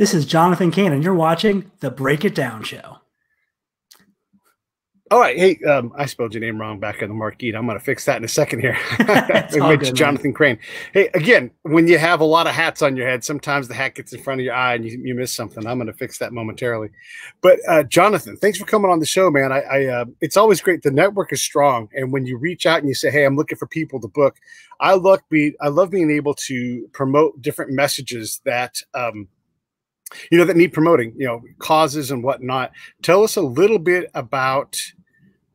This is Jonathan Cane, and you're watching the Break It Down Show. All right. Hey, um, I spelled your name wrong back in the marquee. I'm going to fix that in a second here. good, Jonathan Crane. Hey, again, when you have a lot of hats on your head, sometimes the hat gets in front of your eye and you, you miss something. I'm going to fix that momentarily. But uh, Jonathan, thanks for coming on the show, man. I, I uh, it's always great. The network is strong, and when you reach out and you say, "Hey, I'm looking for people to book," I look be I love being able to promote different messages that. Um, you know that need promoting you know causes and whatnot tell us a little bit about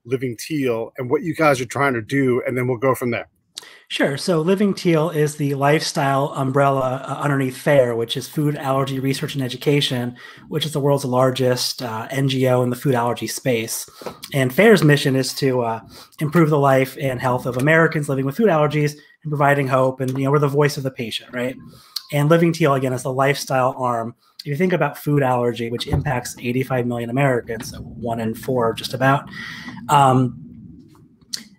Living Teal and what you guys are trying to do, and then we'll go from there. Sure. So Living Teal is the lifestyle umbrella uh, underneath FARE, which is Food Allergy Research and Education, which is the world's largest uh, NGO in the food allergy space. And FARE's mission is to uh, improve the life and health of Americans living with food allergies and providing hope. And, you know, we're the voice of the patient, right? And Living Teal, again, is the lifestyle arm if you think about food allergy, which impacts 85 million Americans, so one in four, just about, um,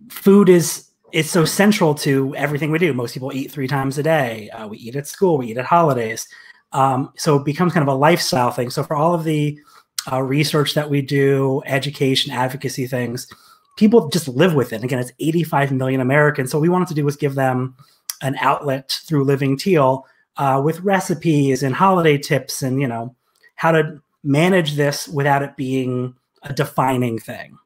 food is it's so central to everything we do. Most people eat three times a day. Uh, we eat at school. We eat at holidays. Um, so it becomes kind of a lifestyle thing. So for all of the uh, research that we do, education, advocacy things, people just live with it. Again, it's 85 million Americans. So what we wanted to do was give them an outlet through Living Teal uh, with recipes and holiday tips and you know how to manage this without it being a defining thing.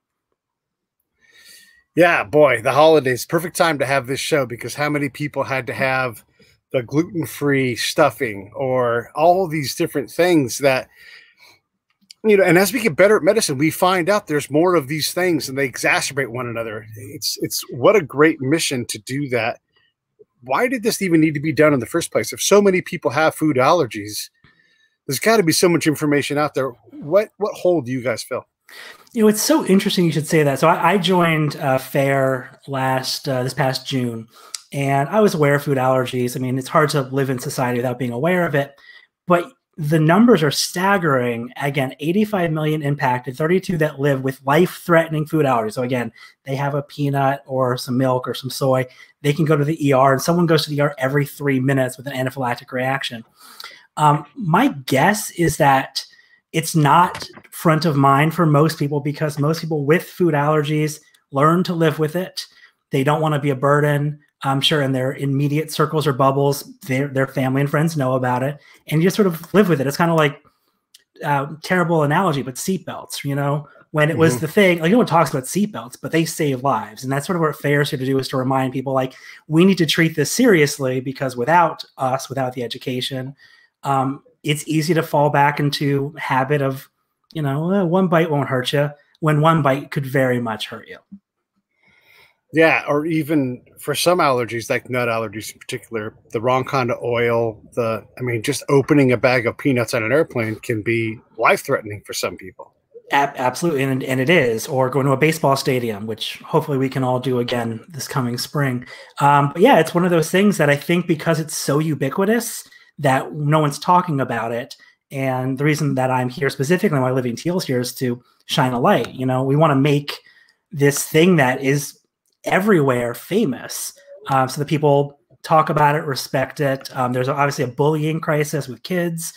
Yeah, boy, the holidays perfect time to have this show because how many people had to have the gluten-free stuffing or all these different things that you know and as we get better at medicine we find out there's more of these things and they exacerbate one another it's it's what a great mission to do that why did this even need to be done in the first place? If so many people have food allergies, there's got to be so much information out there. What what hole do you guys fill? You know, it's so interesting you should say that. So I, I joined uh, FARE last uh, this past June, and I was aware of food allergies. I mean, it's hard to live in society without being aware of it, but the numbers are staggering. Again, 85 million impacted, 32 that live with life threatening food allergies. So, again, they have a peanut or some milk or some soy. They can go to the ER, and someone goes to the ER every three minutes with an anaphylactic reaction. Um, my guess is that it's not front of mind for most people because most people with food allergies learn to live with it. They don't want to be a burden. I'm sure in their immediate circles or bubbles, their their family and friends know about it, and you just sort of live with it. It's kind of like uh, terrible analogy, but seatbelts. You know, when it mm-hmm. was the thing, like no one talks about seatbelts, but they save lives, and that's sort of what FARE's here to do is to remind people like we need to treat this seriously because without us, without the education, um, it's easy to fall back into habit of, you know, one bite won't hurt you when one bite could very much hurt you. Yeah, or even for some allergies, like nut allergies in particular, the wrong kind of oil, the I mean, just opening a bag of peanuts on an airplane can be life threatening for some people. absolutely, and, and it is. Or going to a baseball stadium, which hopefully we can all do again this coming spring. Um, but yeah, it's one of those things that I think because it's so ubiquitous that no one's talking about it. And the reason that I'm here specifically, why Living Teals here, is to shine a light. You know, we want to make this thing that is everywhere famous um, so that people talk about it, respect it. Um, there's obviously a bullying crisis with kids,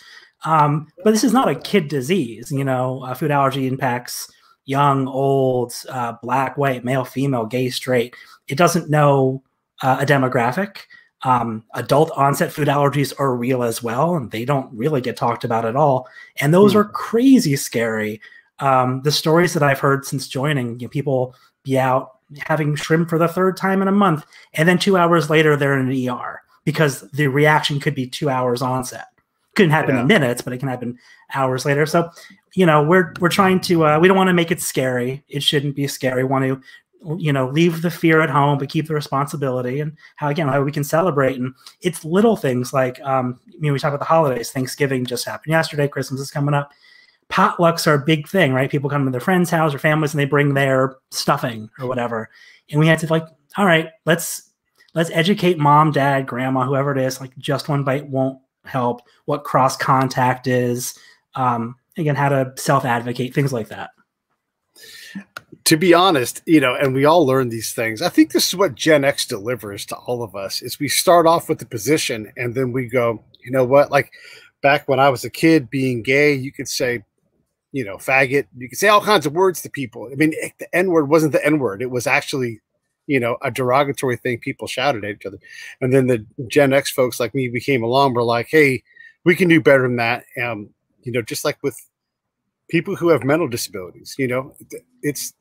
um, but this is not a kid disease. You know, uh, food allergy impacts young, old, uh, black, white, male, female, gay, straight. It doesn't know uh, a demographic. Um, adult onset food allergies are real as well, and they don't really get talked about at all. And those mm. are crazy scary. Um, the stories that I've heard since joining, you know, people be out having shrimp for the third time in a month, and then two hours later they're in an ER because the reaction could be two hours onset. Couldn't happen yeah. in minutes, but it can happen hours later. So, you know, we're we're trying to uh, we don't want to make it scary. It shouldn't be scary. We want to you know leave the fear at home but keep the responsibility and how again how we can celebrate and it's little things like um you know we talk about the holidays thanksgiving just happened yesterday christmas is coming up potlucks are a big thing, right? People come to their friend's house or families and they bring their stuffing or whatever. And we had to like, all right, let's let's educate mom, dad, grandma, whoever it is. Like just one bite won't help. What cross contact is. Um, again, how to self advocate, things like that. To be honest, you know, and we all learn these things. I think this is what Gen X delivers to all of us: is we start off with the position, and then we go, you know what, like back when I was a kid, being gay, you could say, you know, faggot. You can say all kinds of words to people. I mean, the N word wasn't the N word. It was actually, you know, a derogatory thing people shouted at each other. And then the Gen X folks like me became along. We're like, hey, we can do better than that. Um, you know, just like with people who have mental disabilities, you know, it's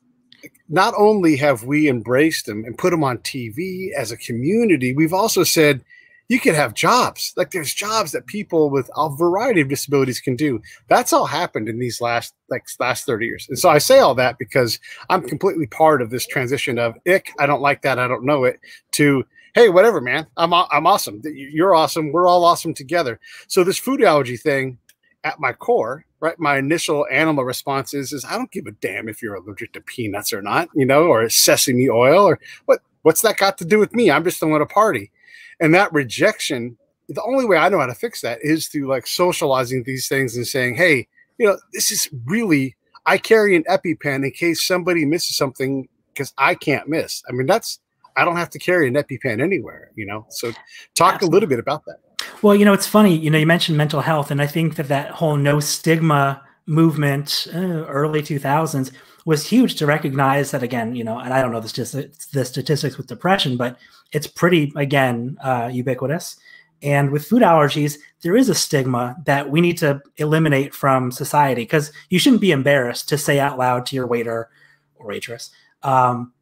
not only have we embraced them and put them on TV as a community, we've also said, you can have jobs. Like there's jobs that people with a variety of disabilities can do. That's all happened in these last like last 30 years. And so I say all that because I'm completely part of this transition of ick, I don't like that, I don't know it, to hey, whatever, man. I'm I'm awesome. You're awesome. We're all awesome together. So this food allergy thing at my core, right? My initial animal response is, is I don't give a damn if you're allergic to peanuts or not, you know, or sesame oil or what what's that got to do with me? I'm just throwing a party. And that rejection, the only way I know how to fix that is through like socializing these things and saying, hey, you know, this is really, I carry an EpiPen in case somebody misses something because I can't miss. I mean, that's, I don't have to carry an EpiPen anywhere, you know? So talk Absolutely. a little bit about that. Well, you know, it's funny, you know, you mentioned mental health, and I think that that whole no stigma movement, uh, early 2000s, was huge to recognize that again, you know, and I don't know the, the statistics with depression, but it's pretty again uh, ubiquitous. And with food allergies, there is a stigma that we need to eliminate from society because you shouldn't be embarrassed to say out loud to your waiter or waitress, um,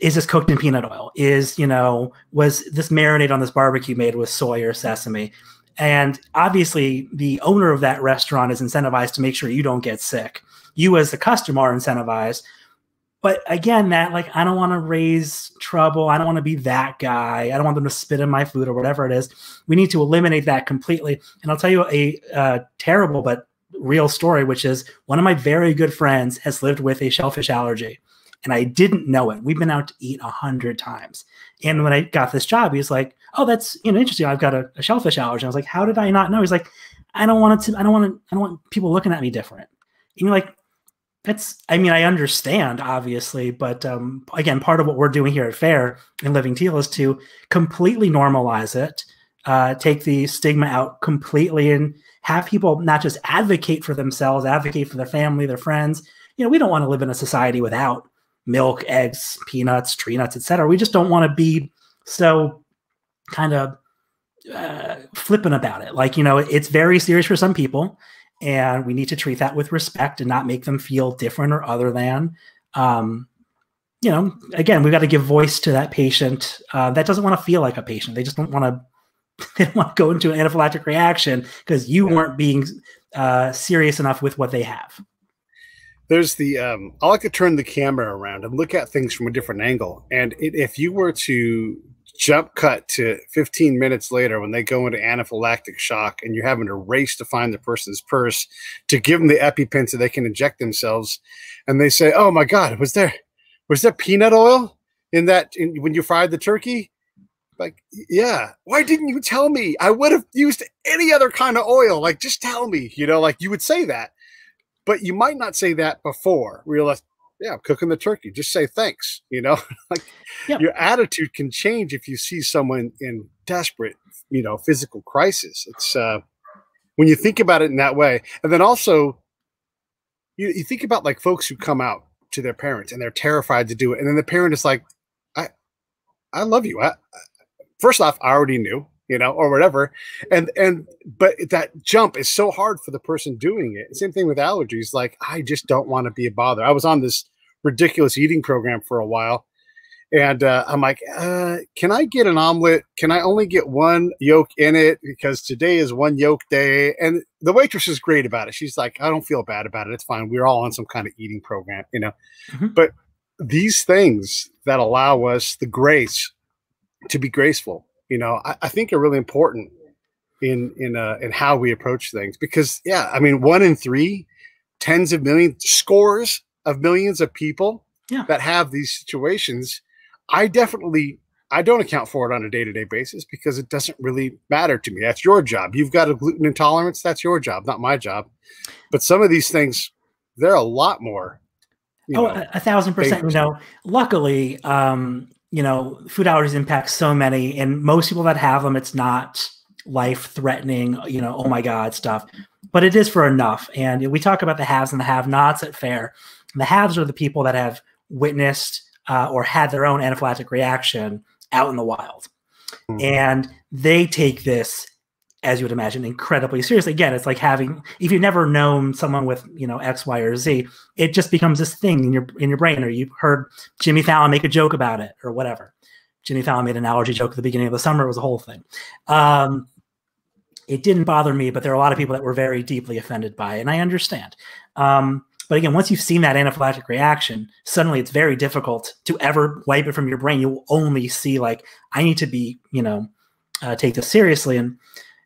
"Is this cooked in peanut oil? Is you know was this marinade on this barbecue made with soy or sesame?" And obviously, the owner of that restaurant is incentivized to make sure you don't get sick you as the customer are incentivized. But again, that like I don't want to raise trouble. I don't want to be that guy. I don't want them to spit in my food or whatever it is. We need to eliminate that completely. And I'll tell you a uh, terrible but real story, which is one of my very good friends has lived with a shellfish allergy, and I didn't know it. We've been out to eat a hundred times, and when I got this job, he was like, "Oh, that's you know interesting. I've got a, a shellfish allergy." I was like, "How did I not know?" He's like, "I don't want it to. I don't want to. I don't want people looking at me different." And you're like, that's i mean i understand obviously but um, again part of what we're doing here at FARE and living teal is to completely normalize it uh, take the stigma out completely and have people not just advocate for themselves advocate for their family their friends. You know we don't want to live in a society without milk eggs peanuts tree nuts etc we just don't want to be so kind of uh, flippant about it. Like you know it's very serious for some people and we need to treat that with respect and not make them feel different or other than um, you know again we've got to give voice to that patient uh, that doesn't want to feel like a patient. They just don't want to they don't want to go into an anaphylactic reaction because you weren't being uh, serious enough with what they have. There's the um, i like to turn the camera around and look at things from a different angle. And it, if you were to jump cut to 15 minutes later when they go into anaphylactic shock and you're having to race to find the person's purse to give them the EpiPen so they can inject themselves. And they say, Oh my God, was there, was there peanut oil in that in, when you fried the turkey? Like, yeah, why didn't you tell me? I would have used any other kind of oil. Like, just tell me, you know, like you would say that, but you might not say that before. Realize, yeah, I'm cooking the turkey. Just say thanks. You know, like your attitude can change if you see someone in desperate, you know, physical crisis. It's uh, when you think about it in that way, and then also you, you think about like folks who come out to their parents and they're terrified to do it, and then the parent is like, "I, I love you." I, first off, I already knew, you know, or whatever, and and but that jump is so hard for the person doing it. Same thing with allergies. Like, I just don't want to be a bother. I was on this ridiculous eating program for a while. And uh, I'm like, uh, can I get an omelet? Can I only get one yolk in it? Because today is one yolk day. And the waitress is great about it. She's like, I don't feel bad about it. It's fine. We're all on some kind of eating program, you know. Mm-hmm. But these things that allow us the grace to be graceful, you know, I, I think are really important in in uh, in how we approach things. Because yeah, I mean, one in three, tens of millions, scores of millions of people yeah. that have these situations, I definitely I don't account for it on a day to day basis because it doesn't really matter to me. That's your job. You've got a gluten intolerance. That's your job, not my job. But some of these things, they're a lot more. oh, know, a thousand percent. You know, luckily, um, you know, food allergies impact so many, and most people that have them, it's not life threatening, you know, oh my God stuff, but it is for enough. And we talk about the haves and the have nots at FARE. The haves are the people that have witnessed uh, or had their own anaphylactic reaction out in the wild. Mm-hmm. And they take this as you would imagine, incredibly seriously. Again, it's like having if you've never known someone with you know X, Y, or Z, it just becomes this thing in your in your brain, or you've heard Jimmy Fallon make a joke about it, or whatever. Jimmy Fallon made an allergy joke at the beginning of the summer. It was a whole thing. Um, it didn't bother me, but there are a lot of people that were very deeply offended by it, and I understand. Um, but again, once you've seen that anaphylactic reaction, suddenly it's very difficult to ever wipe it from your brain. You will only see like, I need to be, you know, uh, take this seriously. And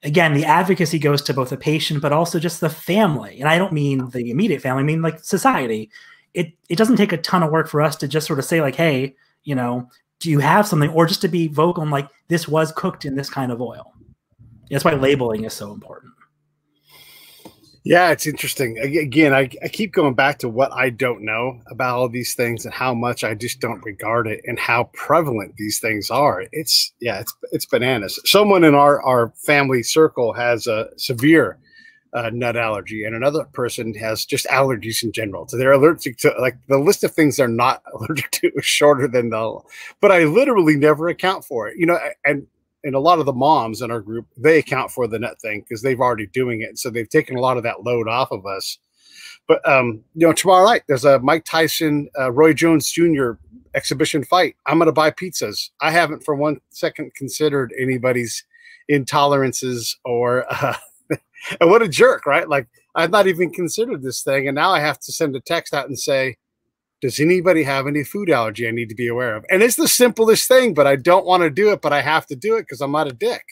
again, the advocacy goes to both the patient, but also just the family. And I don't mean the immediate family, I mean like society. It it doesn't take a ton of work for us to just sort of say, like, hey, you know, do you have something? Or just to be vocal and like this was cooked in this kind of oil. That's why labeling is so important. Yeah, it's interesting. Again, I, I, keep going back to what I don't know about all these things and how much I just don't regard it and how prevalent these things are. It's yeah, it's it's bananas. Someone in our our family circle has a severe uh, nut allergy, and another person has just allergies in general. So they're allergic to like the list of things they're not allergic to is shorter than the. But I literally never account for it. You know, and and a lot of the moms in our group they account for the nut thing because they've already doing it so they've taken a lot of that load off of us. But um you know tomorrow night there's a mike tyson uh, roy jones jr exhibition fight. I'm going to buy pizzas. I haven't for one second considered anybody's intolerances or uh, and what a jerk right? Like i've not even considered this thing and now i have to send a text out and say does anybody have any food allergy I need to be aware of? And it's the simplest thing, but I don't want to do it, but I have to do it because I'm not a dick.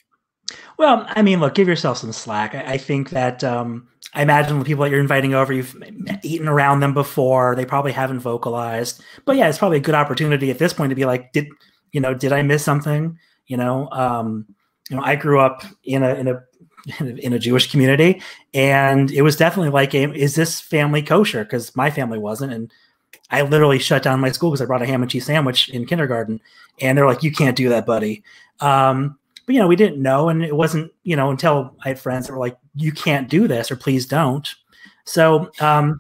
Well, I mean, look, give yourself some slack. I, I think that um, I imagine the people that you're inviting over, you've eaten around them before. They probably haven't vocalized, but yeah, it's probably a good opportunity at this point to be like, did you know, did I miss something? You know, um, you know, I grew up in a in a in a Jewish community, and it was definitely like, is this family kosher? Because my family wasn't, and I literally shut down my school because I brought a ham and cheese sandwich in kindergarten, and they're like, "You can't do that, buddy." Um, but you know, we didn't know, and it wasn't you know until I had friends that were like, "You can't do this," or "Please don't." So, um,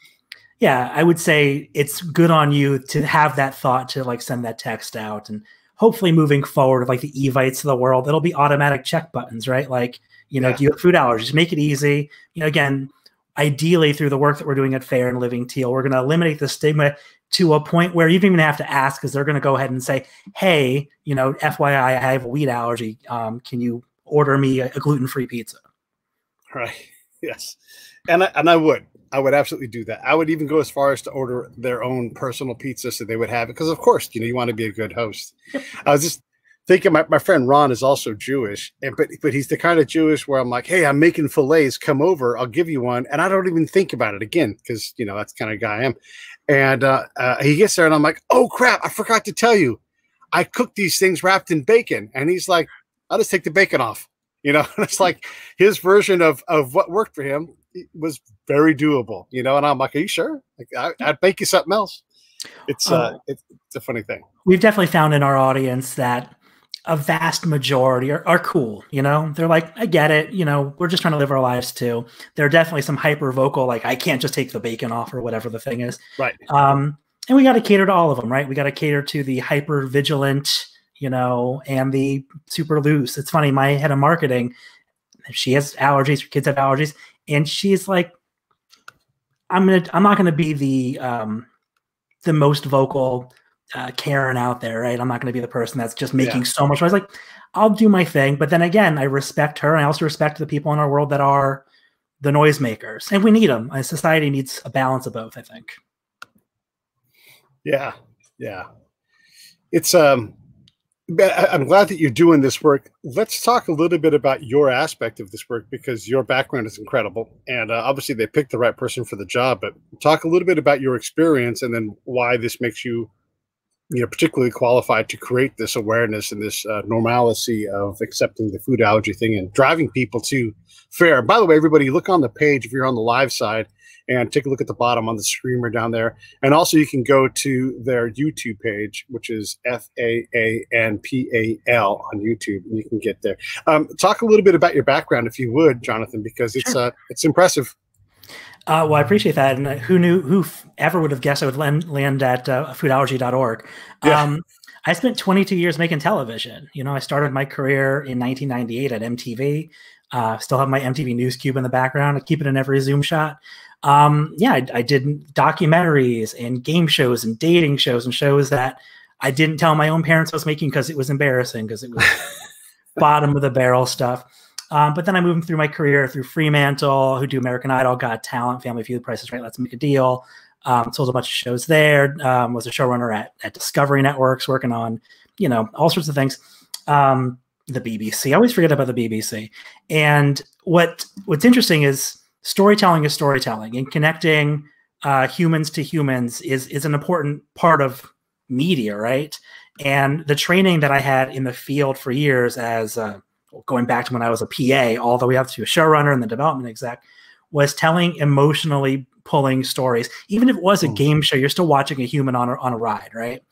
yeah, I would say it's good on you to have that thought to like send that text out, and hopefully, moving forward, like the evites of the world, it'll be automatic check buttons, right? Like, you know, yeah. do you have food allergies? Make it easy. You know, again, ideally through the work that we're doing at FARE and Living Teal, we're going to eliminate the stigma to a point where you don't even have to ask because they're going to go ahead and say, "Hey, you know, FYI, I have a wheat allergy. Um, can you order me a, a gluten free pizza?" Right. Yes, and I, and I would. I would absolutely do that. I would even go as far as to order their own personal pizza so they would have it because, of course, you know, you want to be a good host. I was just thinking my, my friend Ron is also Jewish, and but but he's the kind of Jewish where I'm like, hey, I'm making fillets, come over, I'll give you one, and I don't even think about it again because you know that's kind of guy I am. And uh, uh, he gets there, and I'm like, "Oh crap! I forgot to tell you, I cooked these things wrapped in bacon." And he's like, "I'll just take the bacon off." You know, and it's like his version of of what worked for him was very doable. You know, and I'm like, "Are you sure? Like, I, would bake you something else." It's uh, uh it's, it's a funny thing. We've definitely found in our audience that a vast majority are, are cool. You know, they're like, I get it. You know, we're just trying to live our lives too. There are definitely some hyper vocal, like, I can't just take the bacon off or whatever the thing is. Right. Um, and we got to cater to all of them, right? We got to cater to the hyper vigilant, you know, and the super loose. It's funny. My head of marketing, she has allergies. Her kids have allergies, and she's like, I'm gonna, I'm not gonna be the, um, the most vocal uh, Karen out there, right? I'm not going to be the person that's just making yeah. so much noise. Like, I'll do my thing, but then again, I respect her, and I also respect the people in our world that are the noisemakers, and we need them. A society needs a balance of both. I think. Yeah, yeah. It's um. I'm glad that you're doing this work. Let's talk a little bit about your aspect of this work because your background is incredible, and uh, obviously they picked the right person for the job. But talk a little bit about your experience and then why this makes you you know particularly qualified to create this awareness and this uh, normalcy of accepting the food allergy thing and driving people to FARE. by the way everybody look on the page if you're on the live side and take a look at the bottom on the streamer down there. And also, you can go to their YouTube page, which is F A A N P A L on YouTube, and you can get there. Um, talk a little bit about your background, if you would, Jonathan, because it's sure. uh, it's impressive. Uh, well, I appreciate that. And uh, who knew, who ever would have guessed I would land, land at uh, foodallergy.org. Yeah. Um, I spent 22 years making television. You know, I started my career in 1998 at MTV. Uh, still have my MTV News Cube in the background. I keep it in every Zoom shot. Um, yeah, I, I, did documentaries and game shows and dating shows and shows that I didn't tell my own parents I was making because it was embarrassing because it was bottom of the barrel stuff. Um, but then I moved through my career through Fremantle, who do American Idol, Got Talent, Family Feud, Prices Right, Let's Make a Deal. Um, sold a bunch of shows there. Um, was a showrunner at, at Discovery Networks, working on, you know, all sorts of things. Um, the BBC. I always forget about the BBC. And what what's interesting is storytelling is storytelling, and connecting uh, humans to humans is is an important part of media, right? And the training that I had in the field for years as going back to when I was a PA, all the way up to a showrunner and the development exec, was telling emotionally pulling stories. Even if it was a hmm. game show, you're still watching a human on a, on a ride, right?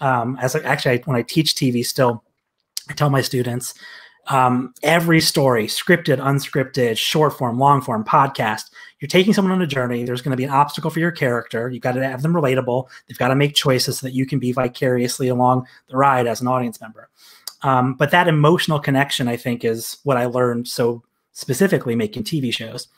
Um, as I, actually, I, when I teach TV, still, I tell my students um, every story, scripted, unscripted, short form, long form, podcast. You're taking someone on a journey. There's going to be an obstacle for your character. You've got to have them relatable. They've got to make choices so that you can be vicariously along the ride as an audience member. Um, but that emotional connection, I think, is what I learned so specifically making TV shows.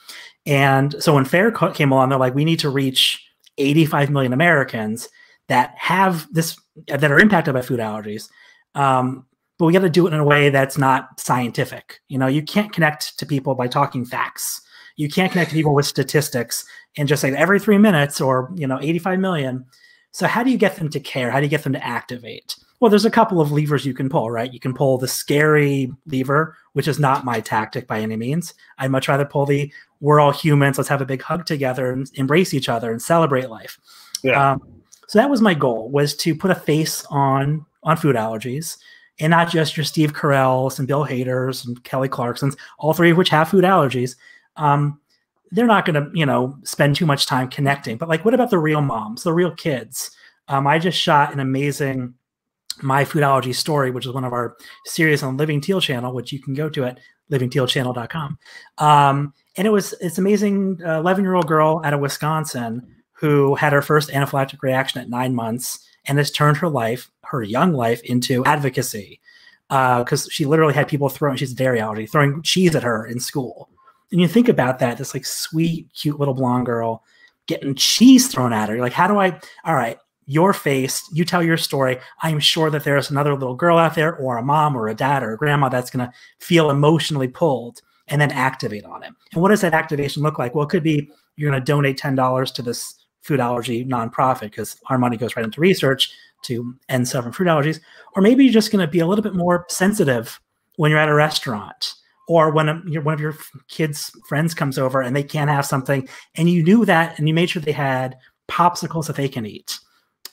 And so when FARE came along, they're like, we need to reach 85 million Americans that have this, that are impacted by food allergies. Um, but we got to do it in a way that's not scientific. You know, you can't connect to people by talking facts. You can't connect to people with statistics and just say every three minutes or, you know, 85 million. So how do you get them to care? How do you get them to activate? Well, there's a couple of levers you can pull, right? You can pull the scary lever, which is not my tactic by any means. I'd much rather pull the we're all humans, let's have a big hug together and embrace each other and celebrate life. Yeah. Um, so that was my goal was to put a face on on food allergies and not just your Steve Carell's and Bill Hader's and Kelly Clarkson's, all three of which have food allergies. Um, they're not going to, you know, spend too much time connecting. But like, what about the real moms, the real kids? Um, I just shot an amazing my food allergy story, which is one of our series on Living Teal channel, which you can go to at livingtealchannel.com. Um, and it was it's amazing 11 uh, year old girl out of Wisconsin who had her first anaphylactic reaction at nine months and has turned her life, her young life, into advocacy because uh, she literally had people throwing she's dairy allergy throwing cheese at her in school. And you think about that, this like sweet, cute little blonde girl getting cheese thrown at her. You're like, how do I? All right, your face, you tell your story. I'm sure that there's another little girl out there, or a mom, or a dad, or a grandma that's going to feel emotionally pulled and then activate on it. And what does that activation look like? Well, it could be you're going to donate $10 to this food allergy nonprofit because our money goes right into research to end suffering food allergies. Or maybe you're just going to be a little bit more sensitive when you're at a restaurant or when a, one of your kids' friends comes over and they can't have something and you knew that and you made sure they had popsicles that they can eat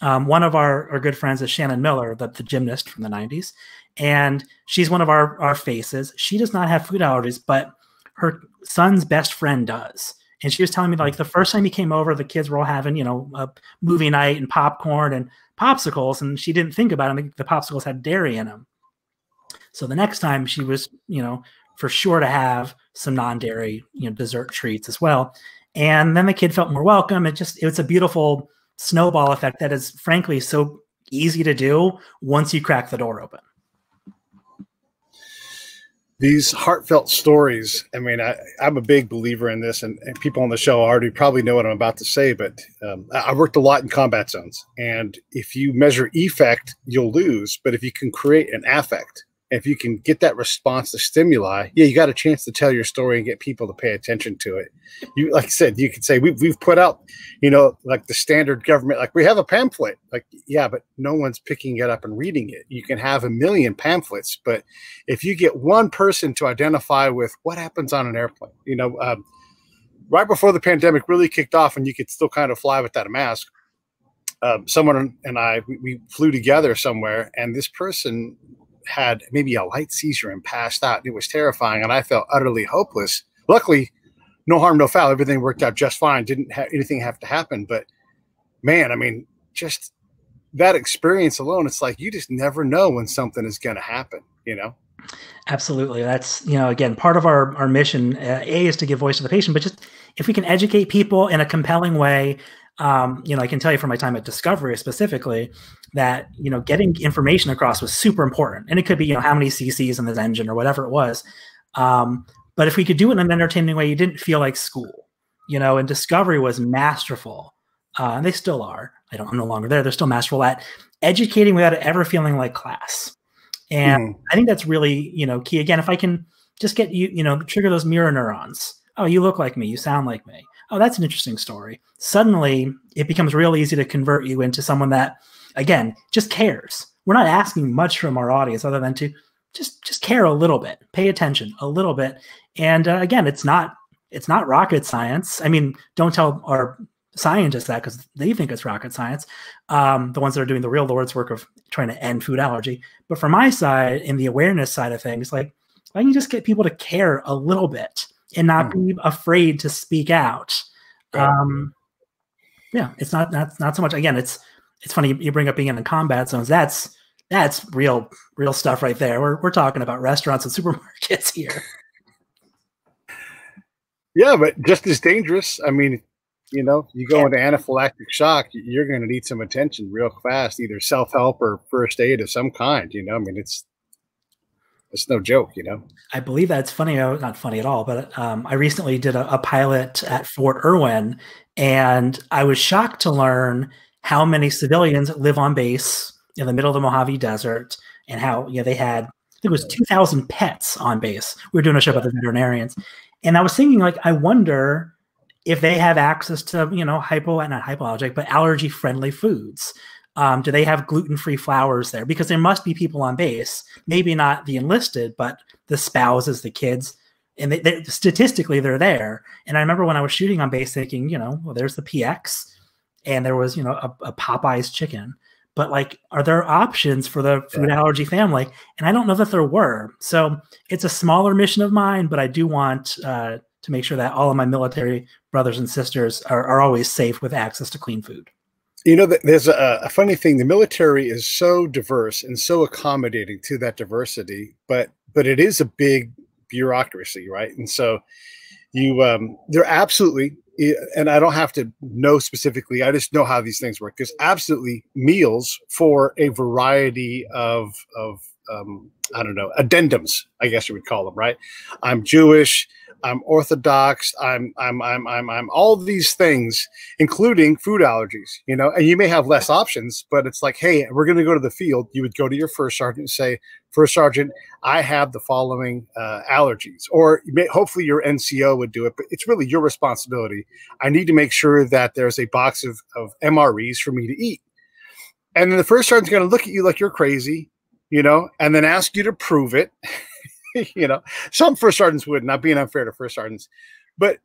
um, one of our, our good friends is Shannon Miller, the, the gymnast from the 90s. And she's one of our, our faces. She does not have food allergies, but her son's best friend does. And she was telling me like the first time he came over, the kids were all having, you know, a movie night and popcorn and popsicles. And she didn't think about it. The popsicles had dairy in them. So the next time she was, you know, for sure to have some non-dairy, you know, dessert treats as well. And then the kid felt more welcome. It just, it was a beautiful snowball effect that is frankly so easy to do once you crack the door open. These heartfelt stories i mean I, am a big believer in this and, and, people on the show already probably know what i'm about to say but um, i worked a lot in combat zones and if you measure effect you'll lose but if you can create an affect if you can get that response to stimuli, yeah, you got a chance to tell your story and get people to pay attention to it. You, like I said, you could say we, we've put out, you know, like the standard government, like we have a pamphlet, like yeah, but no one's picking it up and reading it. You can have a million pamphlets, but if you get one person to identify with what happens on an airplane, you know, um, right before the pandemic really kicked off, and you could still kind of fly without a mask. Um, someone and I we, we flew together somewhere, and this person had maybe a light seizure and passed out. It was terrifying, and I felt utterly hopeless. Luckily, no harm, no foul. Everything worked out just fine. Didn't have anything have to happen. But man, I mean, just that experience alone, it's like you just never know when something is going to happen. You know. Absolutely. That's, you know, again, part of our, our mission, uh, A, is to give voice to the patient, but just if we can educate people in a compelling way, um, you know, I can tell you from my time at Discovery specifically that, you know, getting information across was super important. And it could be, you know, how many CCs in this engine or whatever it was. Um, but if we could do it in an entertaining way, you didn't feel like school, you know, and Discovery was masterful. Uh, and they still are. I don't, I'm no longer there. They're still masterful at educating without ever feeling like class. And mm. I think that's really, you know, key. Again, if I can just get you, you know, trigger those mirror neurons. Oh, you look like me. You sound like me. Oh, that's an interesting story. Suddenly, it becomes real easy to convert you into someone that, again, just cares. We're not asking much from our audience other than to just just care a little bit, pay attention a little bit. And uh, again, it's not it's not rocket science. I mean, don't tell our scientists that because they think it's rocket science. Um, the ones that are doing the real Lord's work of trying to end food allergy. But from my side, in the awareness side of things, like I can you just get people to care a little bit and not mm. be afraid to speak out. Um, yeah, it's not not not so much. Again, it's it's funny you bring up being in the combat zones. That's that's real real stuff right there. We're we're talking about restaurants and supermarkets here. Yeah, but just as dangerous. I mean, you know, you go into anaphylactic shock, you're going to need some attention real fast, either self help or first aid of some kind. You know, I mean, it's it's no joke, you know. I believe that's funny. Not funny at all, but um, I recently did a, a, pilot at Fort Irwin, and I was shocked to learn how many civilians live on base in the middle of the Mojave Desert, and how you know they had I think it was two thousand pets on base. We were doing a show about the veterinarians, and I was thinking like, I wonder if they have access to you know hypo not hypoallergic but allergy friendly foods. Um, do they have gluten free flours there? Because there must be people on base maybe not the enlisted but the spouses the kids and they, they, statistically they're there. And i remember when i was shooting on base thinking you know well there's the px and there was you know a, a popeyes chicken but like are there options for the food yeah. allergy family and i don't know that there were so it's a smaller mission of mine but i do want uh, to make sure that all of my military brothers and sisters are, are always safe with access to clean food. You know, there's a, a, funny thing. The military is so diverse and so accommodating to that diversity, but but it is a big bureaucracy, right? And so you, um, they're absolutely, and I don't have to know specifically. I just know how these things work. There's absolutely meals for a variety of of um, I don't know addendums. I guess you would call them, right? I'm Jewish. I'm orthodox, I'm I'm I'm I'm I'm all these things, including food allergies, you know, and you may have less options, but it's like, hey, we're gonna go to the field. You would go to your first sergeant and say, First Sergeant, I have the following uh, allergies, or may, hopefully your NCO would do it, but it's really your responsibility. I need to make sure that there's a box of, of MREs for me to eat. And then the first sergeant's going to look at you like you're crazy, you know, and then ask you to prove it. you know, some first sergeants would, not being unfair to first sergeants. But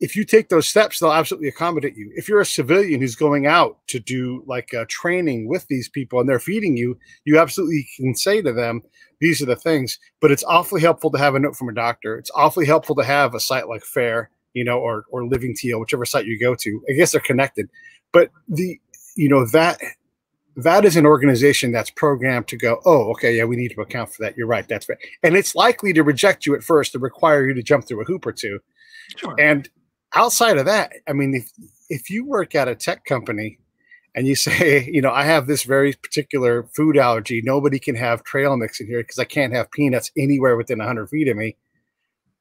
if you take those steps, they'll absolutely accommodate you. If you're a civilian who's going out to do like a training with these people and they're feeding you, you absolutely can say to them, these are the things. But it's awfully helpful to have a note from a doctor. It's awfully helpful to have a site like FARE, you know, or or Living Teal, whichever site you go to. I guess they're connected. But the you know that that is an organization that's programmed to go, oh, okay, yeah, we need to account for that. You're right. That's right. And it's likely to reject you at first and require you to jump through a hoop or two. Sure. And outside of that, I mean, if if you work at a tech company and you say, you know, I have this very particular food allergy, nobody can have trail mix in here because I can't have peanuts anywhere within 100 feet of me,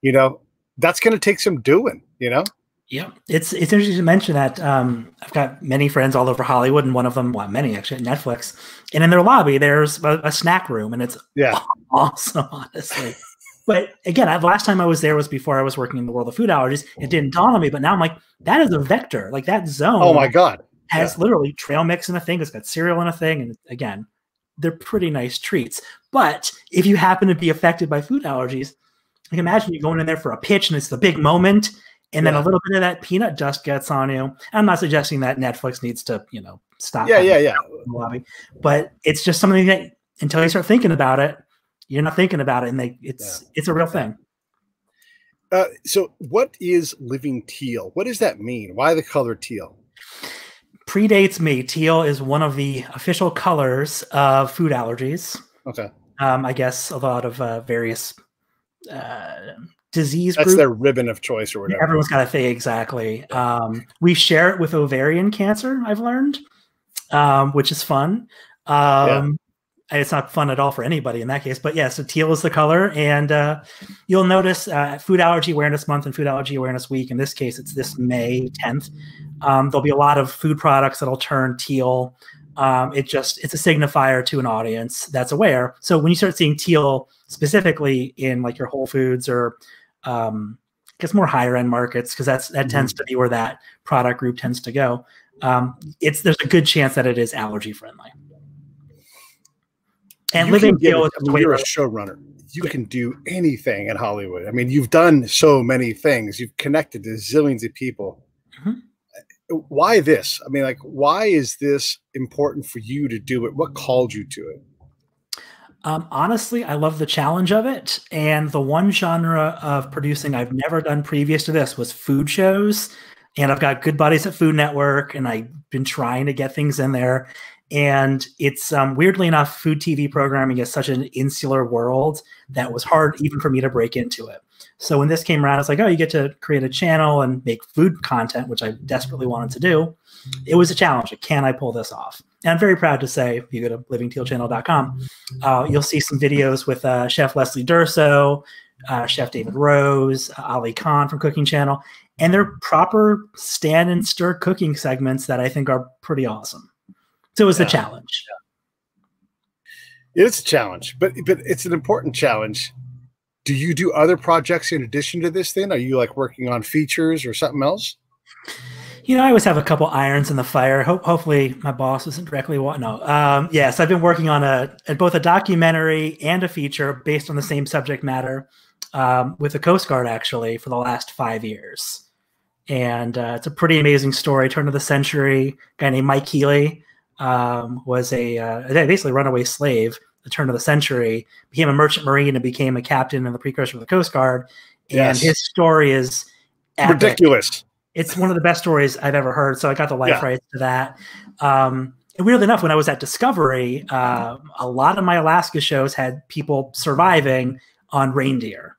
you know, that's going to take some doing, you know? Yeah, it's it's interesting to mention that um, I've got many friends all over Hollywood, and one of them, well, many actually, Netflix. And in their lobby, there's a, a snack room, and it's yeah awesome, honestly. But again, the last time I was there was before I was working in the world of food allergies. It didn't dawn on me, but now I'm like, that is a vector. Like that zone. Oh my god, has yeah. literally trail mix in a thing. It's got cereal in a thing, and again, they're pretty nice treats. But if you happen to be affected by food allergies, like imagine you're going in there for a pitch, and it's the big moment and then yeah. a little bit of that peanut dust gets on you. I'm not suggesting that Netflix needs to, you know, stop. Yeah, yeah, yeah. Lobby, but it's just something that until you start thinking about it, you're not thinking about it, and they, it's yeah. it's a real thing. Uh, so, what is living teal? What does that mean? Why the color teal? Predates me. Teal is one of the official colors of food allergies. Okay. Um, I guess a lot of uh, various uh, disease That's groups. their ribbon of choice or whatever. Everyone's got a thing exactly. Um, we share it with ovarian cancer. I've learned, um, which is fun. Um, It's not fun at all for anybody in that case, but yeah. So teal is the color, and uh, you'll notice uh, Food Allergy Awareness Month and Food Allergy Awareness Week. In this case, it's this May 10th. Um, there'll be a lot of food products that'll turn teal. Um, it just it's a signifier to an audience that's aware. So when you start seeing teal specifically in like your Whole Foods or um, I guess more higher end markets because that's that Mhm. tends to be where that product group tends to go. Um, it's there's a good chance that it is allergy friendly. And You living can get teal it- is I mean, way you're a showrunner. You can do anything in Hollywood. I mean, you've done so many things. You've connected to zillions of people. Mhm. Why this? I mean, like, why is this important for you to do it? What called you to it? Um, honestly, I love the challenge of it. And the one genre of producing I've never done previous to this was food shows. And I've got good buddies at Food Network, and I've been trying to get things in there. And it's um, weirdly enough, food TV programming is such an insular world that was hard even for me to break into it. So when this came around, it's like, oh, you get to create a channel and make food content, which I desperately wanted to do. It was a challenge. Like, Can I pull this off? And I'm very proud to say, if you go to livingtealchannel.com, uh, you'll see some videos with uh, Chef Leslie Durso, uh, Chef David Rose, Ali Khan from Cooking Channel, and they're proper stand and stir cooking segments that I think are pretty awesome. So it was Yeah. a challenge. It's a challenge, but but it's an important challenge. Do you do other projects in addition to this? Then are you like working on features or something else? You know, I always have a couple irons in the fire. Hope, hopefully, my boss isn't directly wa- no. Um, yes, I've been working on a, a both a documentary and a feature based on the same subject matter um, with the Coast Guard actually for the last five years, and uh, it's a pretty amazing story. Turn of the century, a guy named Mike Healy um, was a uh, basically runaway slave. The turn of the century became a merchant marine and became a captain in the precursor of the Coast Guard. And Yes. his story is epic Ridiculous. it's one of the best stories I've ever heard. So I got the life Yeah. rights to that. Um, and weirdly enough, when I was at Discovery, uh, a lot of my Alaska shows had people surviving on reindeer,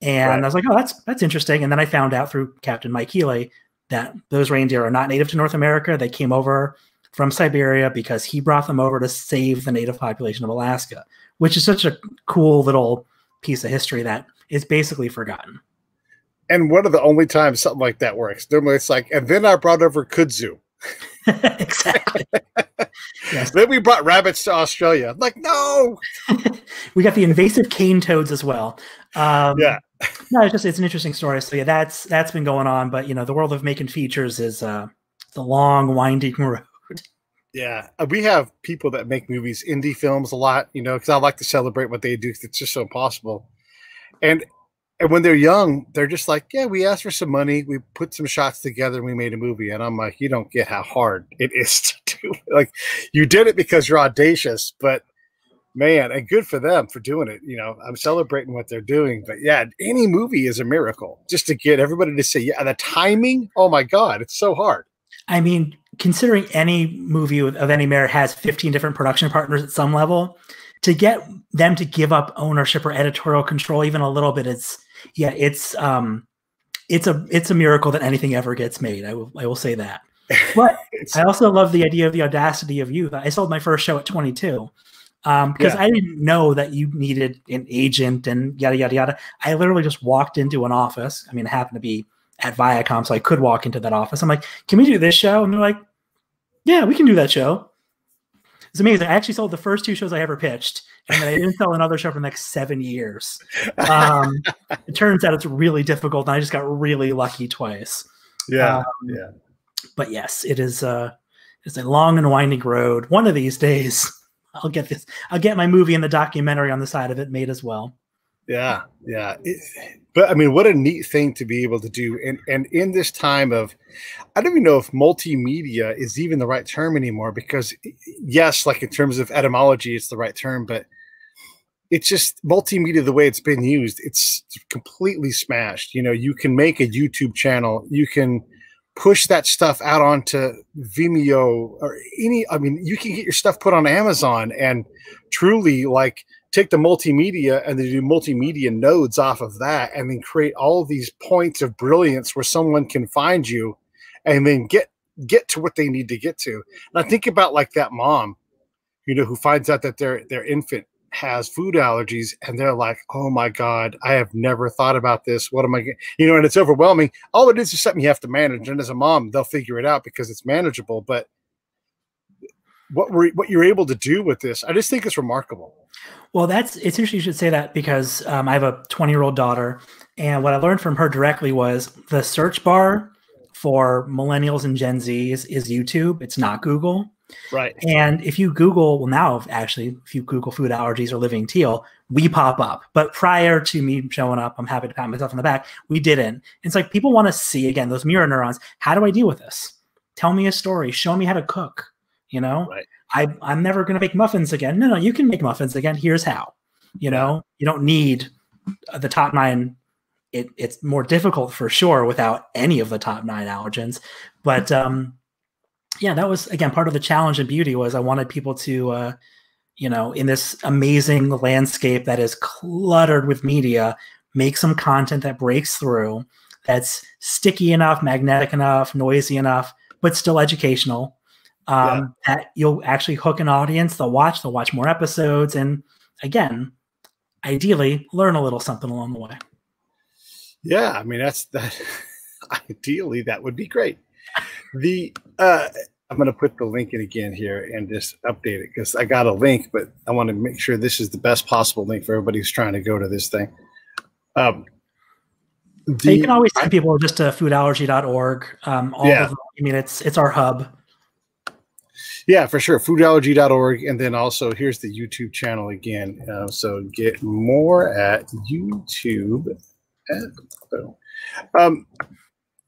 and Right. I was like, "Oh, that's that's interesting." And then I found out through Captain Mike Healy that those reindeer are not native to North America. They came over from Siberia because he brought them over to save the native population of Alaska, which is such a cool little piece of history that is basically forgotten. And one of the only times something like that works. Normally it's like, and then I brought over kudzu. exactly. yes. Then we brought rabbits to Australia. I'm like, no. we got the invasive cane toads as well. Um, Yeah. no, it's just it's an interesting story. So yeah, that's that's been going on. But you know, the world of making features is uh, the long, winding road. Yeah. Uh, We have people that make movies, indie films a lot, you know, because I like to celebrate what they do 'cause it's just so possible. And and when they're young, they're just like, yeah, we asked for some money, we put some shots together, and we made a movie. And I'm like, you don't get how hard it is to do. Like, you did it because you're audacious, but man, and good for them for doing it. You know, I'm celebrating what they're doing. But yeah, any movie is a miracle just to get everybody to say, yeah, the timing. Oh my God, it's so hard. I mean, considering any movie of any merit has 15 different production partners at some level, to get them to give up ownership or editorial control even a little bit, it's yeah, it's um, it's a it's a miracle that anything ever gets made. I will I will say that. But I also love the idea of the audacity of youth. I sold my first show at 22 um, because Yeah. I didn't know that you needed an agent and yada yada yada. I literally just walked into an office. I mean, it happened to be at Viacom, so I could walk into that office. I'm like, "Can we do this show?" And they're like, "Yeah, we can do that show." It's amazing. I actually sold the first two shows I ever pitched, and then I didn't sell another show for the next seven years. Um, it turns out it's really difficult, and I just got really lucky twice yeah. um, yeah. but yes, it is uh it's a long and winding road. One of these days, I'll get this. I'll get my movie and the documentary on the side of it made as well. Yeah, yeah. It, but I mean, what a neat thing to be able to do, and and in this time of, I don't even know if multimedia is even the right term anymore. Because yes, like in terms of etymology, it's the right term, but it's just multimedia the way it's been used. It's completely smashed. You know, you can make a YouTube channel. You can push that stuff out onto Vimeo or any. I mean, you can get your stuff put on Amazon and truly like take the multimedia and then do multimedia nodes off of that and then create all these points of brilliance where someone can find you and then get get to what they need to get to. And I think about like that mom, you know, who finds out that their their infant has food allergies and they're like, oh my God, I have never thought about this. What am I? You know, and it's overwhelming. All it is is something you have to manage. And as a mom, they'll figure it out because it's manageable. But what we're, what you're able to do with this, I just think it's remarkable. Well, that's it's interesting you should say that because um, I have a 20 year old daughter, and what I learned from her directly was the search bar for millennials and Gen Z is, is YouTube. It's not Google. Right. And if you Google, well, now actually, if you Google food allergies or living teal, we pop up. But prior to me showing up, I'm happy to pat myself on the back. We didn't. It's like people want to see again those mirror neurons. How do I deal with this? Tell me a story. Show me how to cook. You know, right. I I'm never going to make muffins again. No, no, you can make muffins again. Here's how. You know, you don't need the top nine. It, it's more difficult for sure without any of the top nine allergens, but um, yeah, that was again part of the challenge and beauty was I wanted people to, uh, you know, in this amazing landscape that is cluttered with media, make some content that breaks through, that's sticky enough, magnetic enough, noisy enough, but still educational. Um, yeah. That you'll actually hook an audience. They'll watch. They'll watch more episodes, and again, ideally, learn a little something along the way. Yeah, I mean that's that. ideally, that would be great. The uh, I'm going to put the link in again here and just update it because I got a link, but I want to make sure this is the best possible link for everybody who's trying to go to this thing. Um, the, you can always send people just to foodallergy.org. Um, all yeah. Of, I mean, it's it's our hub. Yeah, for sure. Foodallergy.org. And then also here's the YouTube channel again. Uh, so get more at YouTube. Um,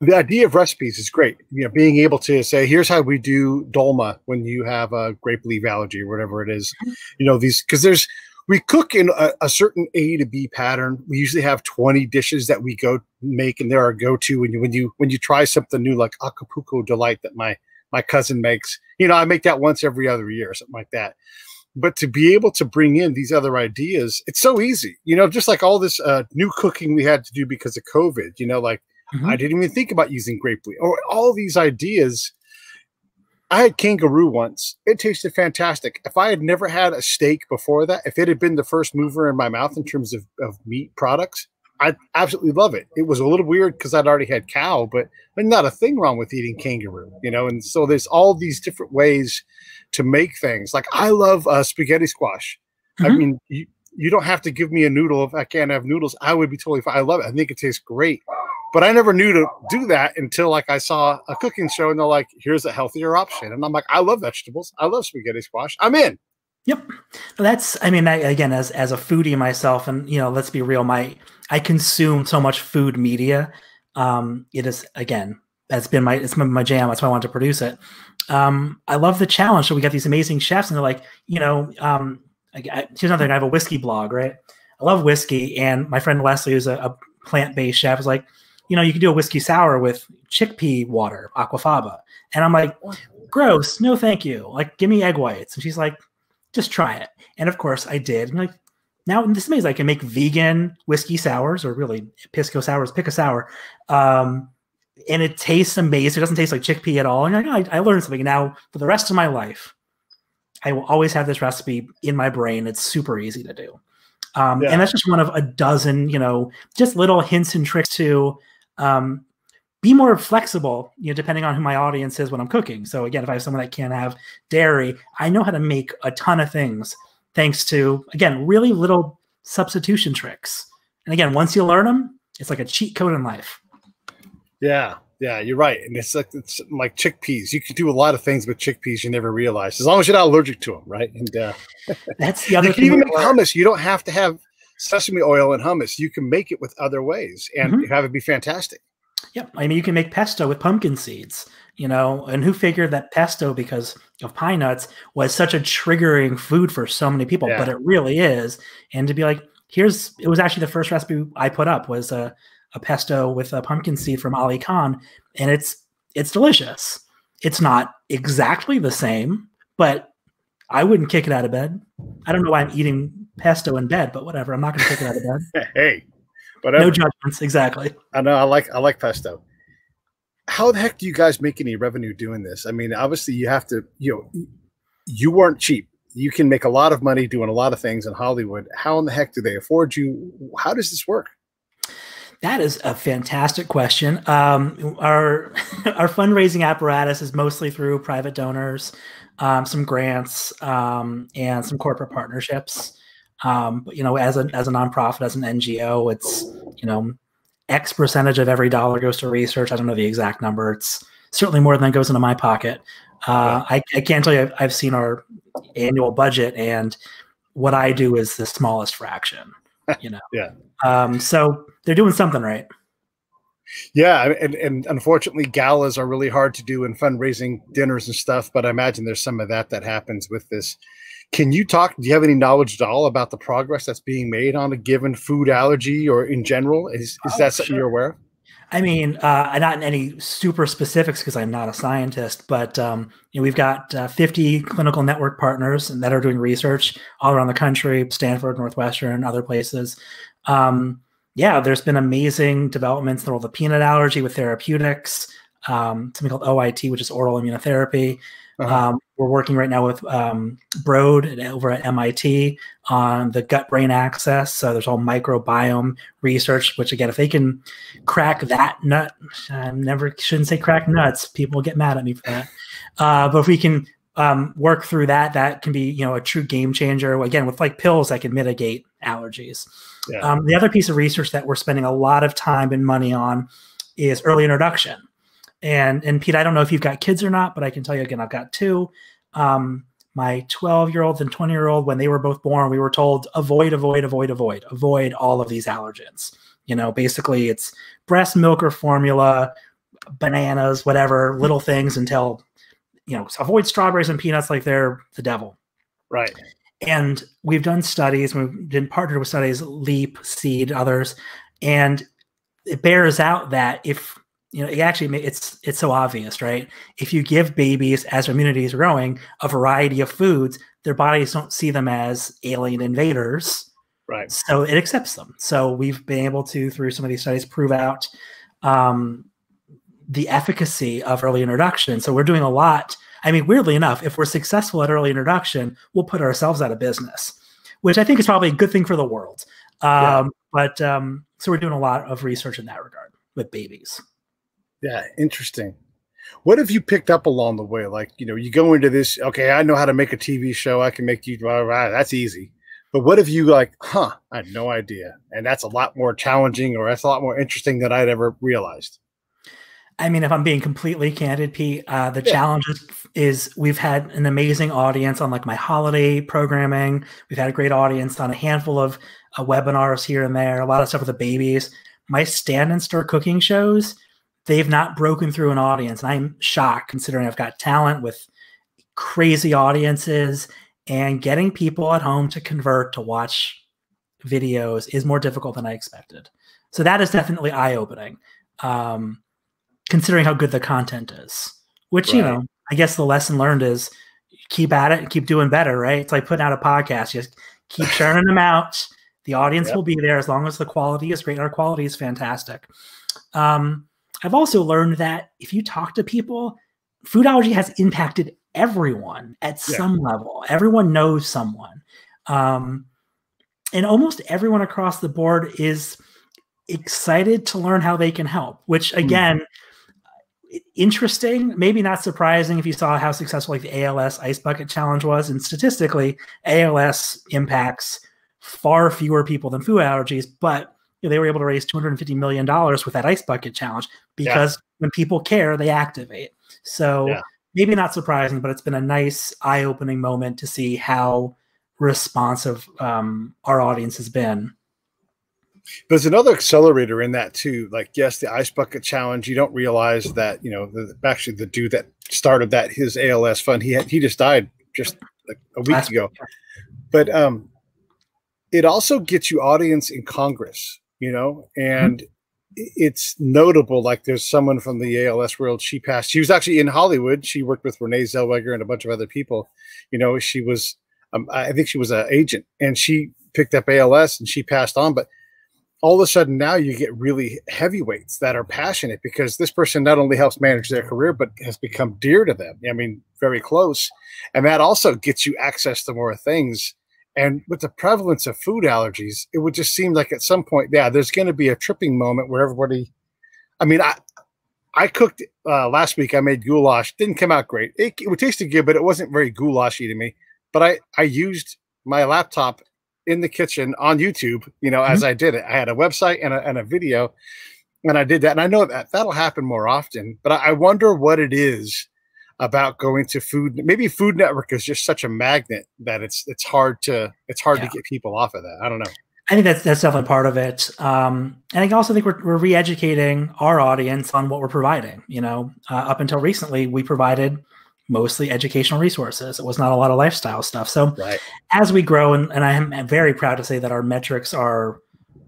the idea of recipes is great. You know, being able to say, here's how we do dolma when you have a grape leaf allergy or whatever it is. Mm-hmm. You know, these because there's we cook in a, a, certain A to B pattern. We usually have 20 dishes that we go make, and they're our go-to And you when you when you try something new like Acapulco delight that my my cousin makes. You know, I make that once every other year or something like that. But to be able to bring in these other ideas, it's so easy. You know, just like all this uh, new cooking we had to do because of COVID. You know, like Mm-hmm. I didn't even think about using grape leaf or all these ideas. I had kangaroo once. It tasted fantastic. If I had never had a steak before that, if it had been the first mover in my mouth in terms of, of meat products, I absolutely love it. It was a little weird because I'd already had cow, but not a thing wrong with eating kangaroo, you know. And so there's all these different ways to make things. Like I love uh, spaghetti squash. Mm-hmm. I mean, you, you don't have to give me a noodle if I can't have noodles. I would be totally fine. I love it. I think it tastes great. But I never knew to do that until like I saw a cooking show and they're like, here's a healthier option. And I'm like, I love vegetables. I love spaghetti squash. I'm in. Yep. That's, I mean, I, again, as, as a foodie myself, and, you know, let's be real, my, I consume so much food media. Um, it is, again, that's been my, it's been my jam. That's why I wanted to produce it. Um, I love the challenge. So we got these amazing chefs and they're like, you know, um, I, I, here's another thing. I have a whiskey blog, right? I love whiskey. And my friend Leslie, who's a, a plant-based chef, is like, you know, you can do a whiskey sour with chickpea water, aquafaba. And I'm like, gross, no thank you. Like, give me egg whites. And she's like, just try it. And of course I did. And like, now this means I can make vegan whiskey sours, or really pisco sours, pick a sour. Um, and it tastes amazing. It doesn't taste like chickpea at all. And like, oh, I, I learned something. Now, for the rest of my life, I will always have this recipe in my brain. It's super easy to do. Um, yeah. And that's just one of a dozen, you know, just little hints and tricks to um, be more flexible, you know, depending on who my audience is when I'm cooking. So again, if I have someone that can't have dairy, I know how to make a ton of things thanks to again really little substitution tricks. And again, once you learn them, it's like a cheat code in life. Yeah, yeah, you're right. And it's like it's like chickpeas. You can do a lot of things with chickpeas you never realize, as long as you're not allergic to them, right? And uh, that's the other. you can even make hummus. You don't have to have sesame oil and hummus. You can make it with other ways and mm-hmm. have it be fantastic. Yep. I mean, you can make pesto with pumpkin seeds, you know, and who figured that pesto, because of pine nuts was such a triggering food for so many people, yeah. but it really is. And to be like, here's it was actually the first recipe I put up was a, a pesto with a pumpkin seed from Ali Khan, and it's it's delicious. It's not exactly the same, but I wouldn't kick it out of bed. I don't know why I'm eating pesto in bed, but whatever. I'm not going to kick it out of bed. hey, No judgments. Exactly. I know. I like I like pesto how the heck do you guys make any revenue doing this? I mean, obviously you have to, you know, you weren't cheap. You can make a lot of money doing a lot of things in Hollywood. How in the heck do they afford you? How does this work? That is a fantastic question. Um, our our fundraising apparatus is mostly through private donors, um, some grants, um, and some corporate partnerships. Um, but you know, as a as a nonprofit, as an NGO, it's you know X percentage of every dollar goes to research. I don't know the exact number. It's certainly more than goes into my pocket. Uh, I, I, can't tell you, I've, I've, seen our annual budget, and what I do is the smallest fraction. You know, yeah. Um, so they're doing something right. Yeah, and, and unfortunately, galas are really hard to do and fundraising dinners and stuff. But I imagine there's some of that that happens with this can you talk? Do you have any knowledge at all about the progress that's being made on a given food allergy or in general? Is, is oh, that something sure. you're aware of? I mean, uh, not in any super specifics because I'm not a scientist, but um, you know, we've got uh, 50 clinical network partners that are doing research all around the country, Stanford, Northwestern, other places. Um, yeah, there's been amazing developments in the world of peanut allergy with therapeutics, um, something called OIT, which is oral immunotherapy. Uh-huh. We're working right now with um, Broad over at MIT on the gut brain axis. So there's all microbiome research, which again, if they can crack that nut, I never shouldn't say crack nuts. People get mad at me for that. Uh, but if we can um, work through that, that can be you know a true game changer. Again, with like pills that can mitigate allergies. Yeah. Um, the other piece of research that we're spending a lot of time and money on is early introduction. And and Pete, I don't know if you've got kids or not, but I can tell you again, I've got two. Um, my 12 year old and 20 year old, when they were both born, we were told avoid, avoid, avoid, avoid, avoid all of these allergens. You know, basically it's breast milk or formula, bananas, whatever, little things until, you know, avoid strawberries and peanuts like they're the devil. Right. And we've done studies, we've been partnered with studies, Leap, Seed, others, and it bears out that if you know, it actually it's it's so obvious, right? If you give babies as their immunity is growing a variety of foods, their bodies don't see them as alien invaders, right? So it accepts them. So we've been able to, through some of these studies, prove out um, the efficacy of early introduction. So we're doing a lot. I mean, weirdly enough, if we're successful at early introduction, we'll put ourselves out of business, which I think is probably a good thing for the world. Um, yeah. But um, so we're doing a lot of research in that regard with babies. Yeah, interesting. What have you picked up along the way? Like, you know, you go into this, okay, I know how to make a TV show. I can make you, blah, blah, blah, that's easy. But what if you like, huh, I had no idea. And that's a lot more challenging or that's a lot more interesting than I'd ever realized. I mean, if I'm being completely candid, Pete, uh, the yeah. challenge is, we've had an amazing audience on like my holiday programming. We've had a great audience on a handful of uh, webinars here and there, a lot of stuff with the babies. My stand and stir cooking shows, they've not broken through an audience. And I'm shocked considering I've got talent with crazy audiences and getting people at home to convert to watch videos is more difficult than I expected. So that is definitely eye opening, um, considering how good the content is. Which, right. you know, I guess the lesson learned is keep at it and keep doing better, right? It's like putting out a podcast. Just keep churning them out. The audience yep. will be there as long as the quality is great. Our quality is fantastic. Um, I've also learned that if you talk to people, food allergy has impacted everyone at yeah. some level. Everyone knows someone. Um, and almost everyone across the board is excited to learn how they can help, which hmm. again, mm. interesting, maybe not surprising if you saw how successful like the ALS Ice Bucket Challenge was. And statistically, ALS impacts far fewer people than food allergies, but know, they were able to raise $250 million with that ice bucket challenge because yeah. when people care, they activate. So yeah. maybe not surprising, but it's been a nice eye opening moment to see how responsive um, our audience has been. There's another accelerator in that too. Like, yes, the ice bucket challenge. You don't realize that you know the, actually the dude that started that his ALS fund. He had, he just died just like a week Last ago. Week. But um, it also gets you audience in Congress. You know, and mm-hmm it's notable. Like there's someone from the ALS world. She passed. She was actually in Hollywood. She worked with Renee Zellweger and a bunch of other people. You know, she was. Um, I think she was an agent, and she picked up ALS and she passed on. But all of a sudden now you get really heavyweights that are passionate because this person not only helps manage their career but has become dear to them. I mean, very close, and that also gets you access to more things and with the prevalence of food allergies, it would just seem like at some point, yeah, there's going to be a tripping moment where everybody. I mean, I I cooked uh, last week. I made goulash. Didn't come out great. It, it tasted good, but it wasn't very goulashy to me. But I I used my laptop in the kitchen on YouTube. You know, mm-hmm. as I did it, I had a website and a, and a video, and I did that. And I know that that'll happen more often. But I, I wonder what it is about going to food maybe food network is just such a magnet that it's it's hard to it's hard yeah. to get people off of that i don't know i think that's that's definitely part of it um and i also think we're, we're re-educating our audience on what we're providing you know uh, up until recently we provided mostly educational resources it was not a lot of lifestyle stuff so right. as we grow and, and i am very proud to say that our metrics are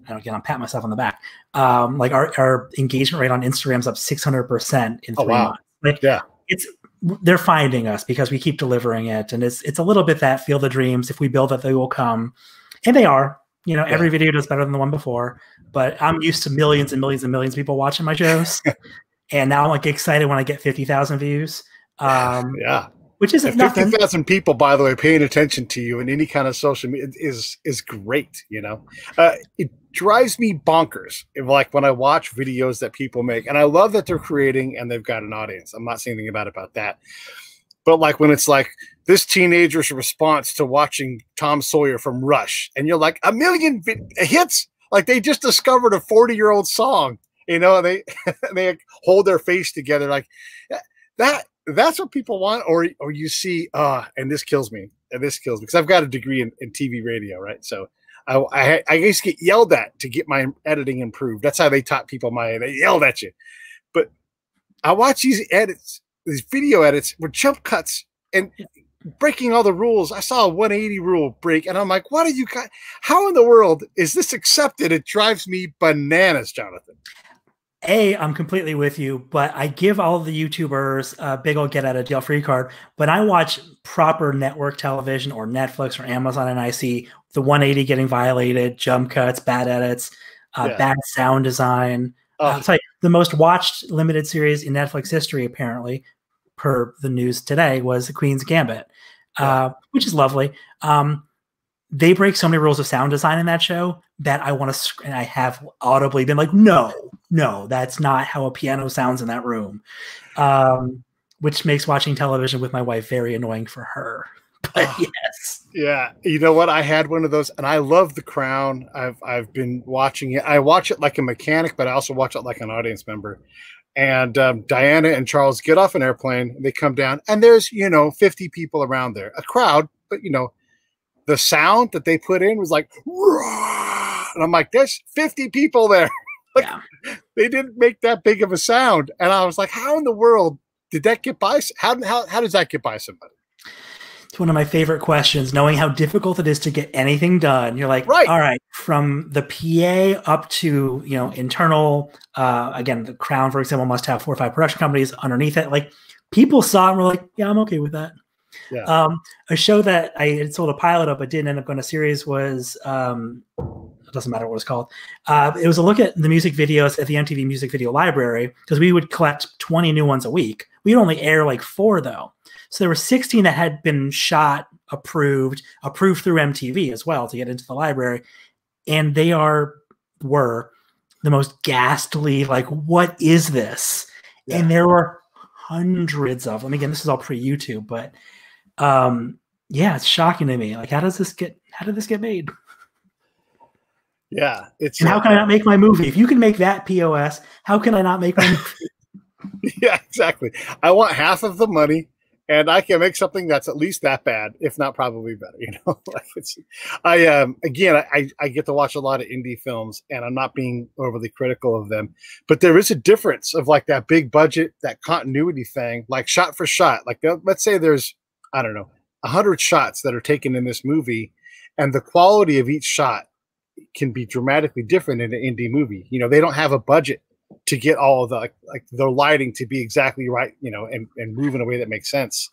I don't again, I'm patting myself on the back. Um, like our, our engagement rate on Instagram's up 600% in three oh, wow. months. Like, yeah, it's they're finding us because we keep delivering it. And it's it's a little bit that Field of Dreams if we build it they will come. And they are you know yeah. every video does better than the one before but i'm used to millions and millions and millions of people watching my shows. And now i'm like excited when i get 50000 views. Um yeah. which is fifty thousand people, by the way, paying attention to you in any kind of social media is is great. You know, uh, it drives me bonkers. If, like when I watch videos that people make, and I love that they're creating and they've got an audience. I'm not saying anything about about that, but like when it's like this teenager's response to watching Tom Sawyer from Rush, and you're like a million hits, like they just discovered a 40 year old song. You know, they they hold their face together like that that's what people want, or or you see, uh, and this kills me, and this kills me because I've got a degree in, in TV radio, right? So I, I I used to get yelled at to get my editing improved. That's how they taught people my they yelled at you. But I watch these edits, these video edits with jump cuts and breaking all the rules. I saw a 180 rule break, and I'm like, what are you got? How in the world is this accepted? It drives me bananas, Jonathan. A, I'm completely with you, but I give all the YouTubers a big old get out of jail free card. When I watch proper network television or Netflix or Amazon and I see the 180 getting violated, jump cuts, bad edits, uh, yeah. bad sound design. Oh. Uh, sorry, the most watched limited series in Netflix history, apparently, per the news today, was The Queen's Gambit, yeah. uh, which is lovely. Um, they break so many rules of sound design in that show that I want to, and I have audibly been like, no, no, that's not how a piano sounds in that room. Um, which makes watching television with my wife very annoying for her. But oh, yes. Yeah. You know what? I had one of those and I love The Crown. I've I've been watching it. I watch it like a mechanic, but I also watch it like an audience member. And um, Diana and Charles get off an airplane, they come down, and there's, you know, 50 people around there, a crowd, but you know, the sound that they put in was like, and I'm like, there's 50 people there. like, yeah. They didn't make that big of a sound. And I was like, how in the world did that get by? How, how, how does that get by somebody? It's one of my favorite questions, knowing how difficult it is to get anything done. You're like, right. all right, from the PA up to, you know, internal, uh, again, the Crown, for example, must have four or five production companies underneath it. Like people saw it and were like, yeah, I'm okay with that. Yeah. Um, a show that I had sold a pilot of but didn't end up going to series was um, it doesn't matter what it was called. Uh, it was a look at the music videos at the MTV Music Video Library because we would collect 20 new ones a week. We'd only air like four though. So there were 16 that had been shot, approved, approved through MTV as well to get into the library. And they are were the most ghastly, like, what is this? Yeah. And there were hundreds of them. Again, this is all pre-YouTube, but um, yeah, it's shocking to me. Like, how does this get? How did this get made? Yeah, it's and how can I not make my movie? If you can make that POS, how can I not make my movie? yeah, exactly. I want half of the money, and I can make something that's at least that bad, if not probably better. You know, like it's, I um again, I I get to watch a lot of indie films, and I'm not being overly critical of them, but there is a difference of like that big budget, that continuity thing, like shot for shot. Like uh, let's say there's I don't know a hundred shots that are taken in this movie, and the quality of each shot can be dramatically different in an indie movie. You know, they don't have a budget to get all of the like, like the lighting to be exactly right, you know, and, and move in a way that makes sense.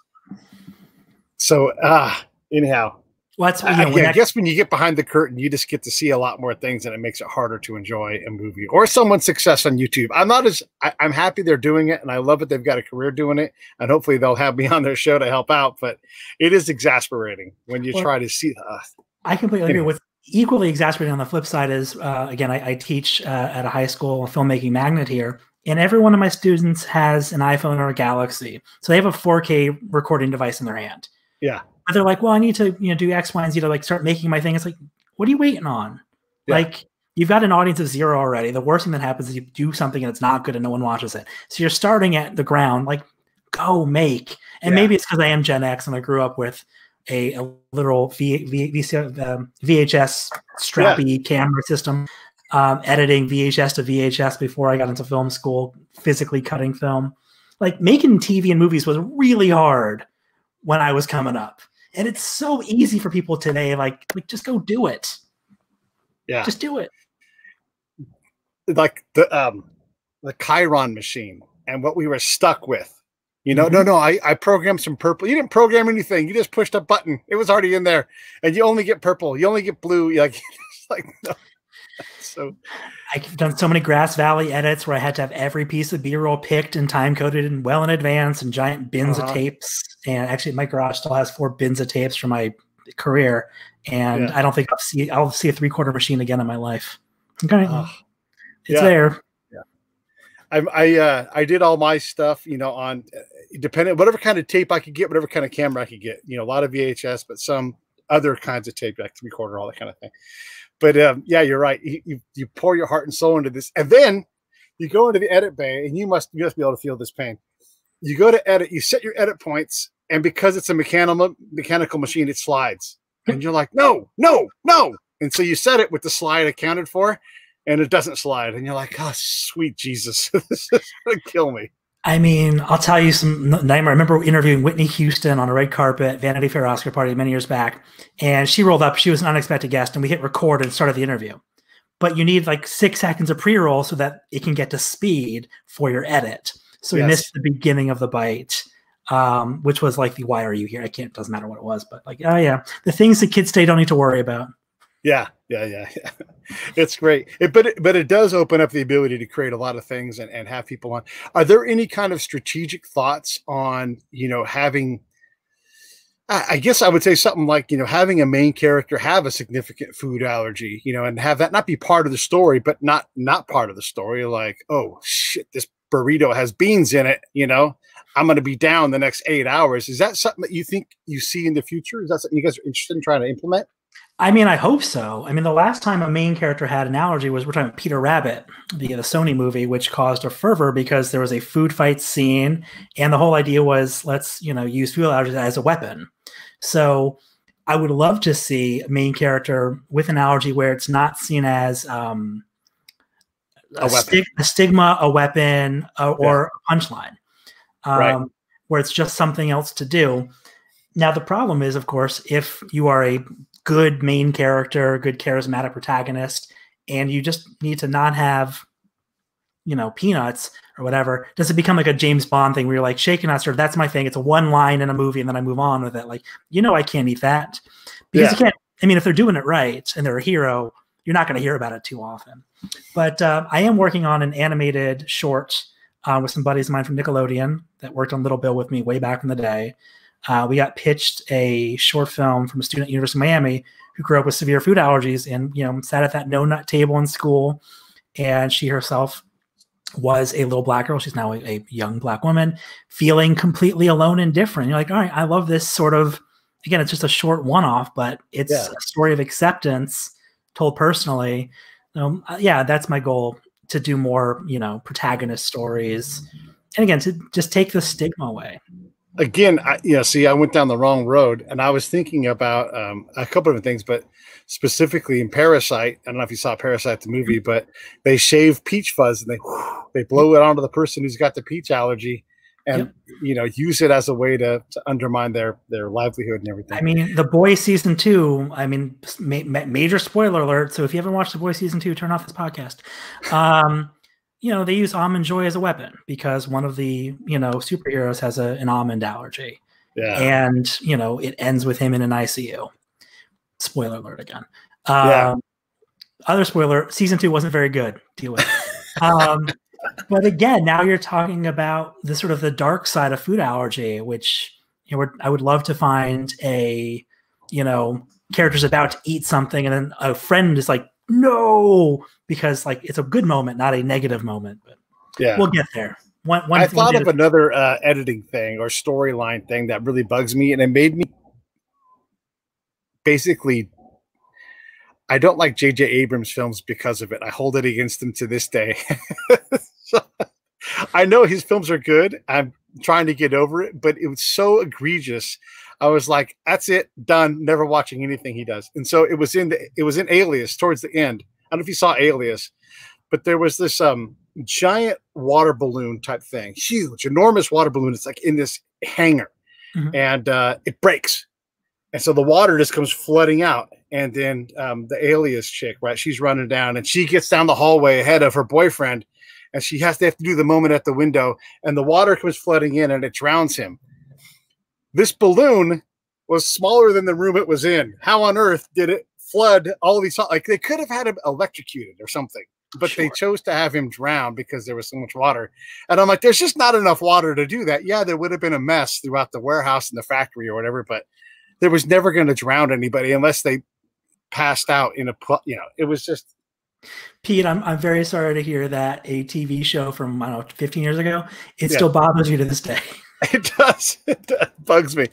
So ah, uh, anyhow. Well, that's, you know, I, I guess when you get behind the curtain, you just get to see a lot more things, and it makes it harder to enjoy a movie or someone's success on YouTube. I'm not as I, am happy they're doing it, and I love it. They've got a career doing it, and hopefully they'll have me on their show to help out. But it is exasperating when you well, try to see. Uh, I completely agree with equally exasperating on the flip side is uh, again I, I teach uh, at a high school a filmmaking magnet here and every one of my students has an iphone or a galaxy so they have a 4k recording device in their hand yeah but they're like well i need to you know do x y and z to like start making my thing it's like what are you waiting on yeah. like you've got an audience of zero already the worst thing that happens is you do something and it's not good and no one watches it so you're starting at the ground like go make and yeah. maybe it's because i am gen x and i grew up with a, a literal v, v, v, um, VHS strappy yeah. camera system, um, editing VHS to VHS before I got into film school, physically cutting film. Like making TV and movies was really hard when I was coming up. And it's so easy for people today. Like, like just go do it. Yeah. Just do it. Like the um the Chyron machine and what we were stuck with you know, mm-hmm. no, no, I, I programmed some purple. You didn't program anything. You just pushed a button. It was already in there. And you only get purple. You only get blue. You're like, like no. so I've done so many Grass Valley edits where I had to have every piece of B-roll picked and time coded and well in advance and giant bins uh-huh. of tapes. And actually my garage still has four bins of tapes from my career. And yeah. I don't think I'll see I'll see a three quarter machine again in my life. Okay. Uh, it's yeah. there. I I, uh, I did all my stuff, you know, on uh, depending whatever kind of tape I could get, whatever kind of camera I could get. You know, a lot of VHS, but some other kinds of tape, like three quarter, all that kind of thing. But um, yeah, you're right. You, you, pour your heart and soul into this, and then you go into the edit bay, and you must you must be able to feel this pain. You go to edit, you set your edit points, and because it's a mechanical mechanical machine, it slides, and you're like, no, no, no, and so you set it with the slide accounted for, and it doesn't slide, and you're like, oh, sweet Jesus, this is gonna kill me. I mean, I'll tell you some name. I remember interviewing Whitney Houston on a red carpet Vanity Fair Oscar party many years back, and she rolled up. She was an unexpected guest, and we hit record and started the interview. But you need like six seconds of pre-roll so that it can get to speed for your edit. So yes. we missed the beginning of the bite, um, which was like the "Why are you here?" I can't. Doesn't matter what it was, but like, oh yeah, the things that kids today don't need to worry about. Yeah, yeah, yeah, yeah. It's great. It, but it, but it does open up the ability to create a lot of things and, and have people on. Are there any kind of strategic thoughts on you know having? I guess I would say something like you know having a main character have a significant food allergy, you know, and have that not be part of the story, but not not part of the story. Like, oh shit, this burrito has beans in it, you know. I'm going to be down the next eight hours. Is that something that you think you see in the future? Is that something you guys are interested in trying to implement? I mean, I hope so. I mean, the last time a main character had an allergy was we're talking about Peter Rabbit, the, the Sony movie, which caused a fervor because there was a food fight scene, and the whole idea was let's you know use food allergies as a weapon. So I would love to see a main character with an allergy where it's not seen as um, a, a, stig- a, stigma, a weapon, uh, or yeah. a punchline, um, right. where it's just something else to do. Now the problem is, of course, if you are a good main character, good charismatic protagonist, and you just need to not have, you know, peanuts or whatever. Does it become like a James Bond thing where you're like, shaken not stir? That's my thing. It's a one line in a movie, and then I move on with it. Like, you know, I can't eat that because yeah. you can't. I mean, if they're doing it right and they're a hero, you're not going to hear about it too often. But uh, I am working on an animated short uh, with some buddies of mine from Nickelodeon that worked on Little Bill with me way back in the day. Uh, we got pitched a short film from a student at University of Miami who grew up with severe food allergies and you know sat at that no nut table in school, and she herself was a little black girl. She's now a, a young black woman, feeling completely alone and different. You're like, all right, I love this sort of. Again, it's just a short one-off, but it's yeah. a story of acceptance told personally. Um, yeah, that's my goal to do more, you know, protagonist stories, and again, to just take the stigma away. Again, I, you know, see, I went down the wrong road, and I was thinking about um, a couple of things, but specifically in Parasite. I don't know if you saw Parasite the movie, but they shave peach fuzz and they they blow it onto the person who's got the peach allergy, and yep. you know use it as a way to, to undermine their their livelihood and everything. I mean, The Boy season two. I mean, ma- major spoiler alert. So if you haven't watched The Boy season two, turn off this podcast. Um, you know, they use almond joy as a weapon because one of the you know superheroes has a, an almond allergy. Yeah. And you know, it ends with him in an ICU. Spoiler alert again. Um, yeah. Other spoiler: season two wasn't very good. Deal with it. um, but again, now you're talking about the sort of the dark side of food allergy, which you know I would love to find a you know character's about to eat something and then a friend is like no because like it's a good moment, not a negative moment. But yeah, we'll get there. One, one, I thought of another uh, editing thing or storyline thing that really bugs me, and it made me basically I don't like J.J. Abrams films because of it. I hold it against him to this day. so, I know his films are good. I'm trying to get over it, but it was so egregious. I was like, "That's it, done. Never watching anything he does." And so it was in the it was in Alias towards the end. I don't know if you saw Alias, but there was this um giant water balloon type thing, huge, enormous water balloon. It's like in this hangar, mm-hmm. and uh, it breaks and so the water just comes flooding out. And then um, the alias chick, right? She's running down and she gets down the hallway ahead of her boyfriend. And she has to have to do the moment at the window. And the water comes flooding in and it drowns him. This balloon was smaller than the room it was in. How on earth did it flood all these? Like they could have had him electrocuted or something but sure. they chose to have him drown because there was so much water. And I'm like, there's just not enough water to do that. Yeah, there would have been a mess throughout the warehouse and the factory or whatever, but there was never going to drown anybody unless they passed out in a you know it was just Pete, I'm, I'm very sorry to hear that a TV show from I don't know 15 years ago it yeah. still bothers you to this day. It does. It bugs me.